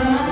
감사합니다.